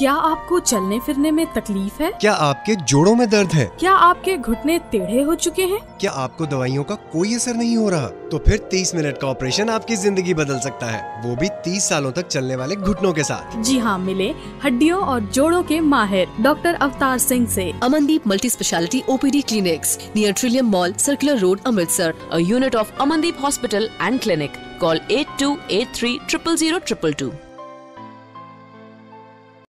क्या आपको चलने फिरने में तकलीफ़ है? क्या आपके जोड़ों में दर्द है? क्या आपके घुटने टेढ़े हो चुके हैं? क्या आपको दवाइयों का कोई असर नहीं हो रहा? तो फिर 30 मिनट का ऑपरेशन आपकी ज़िंदगी बदल सकता है। वो भी 30 सालों तक चलने वाले घुटनों के साथ। जी हाँ मिले हड्डियों और जोड़ों के माहिर डॉक्टर अवतार सिंह से। Amandeep न्यूट्रिलियम mall circular road Amritsar unit of Amandeep hospital and clinic call at two eight three triple zero triple two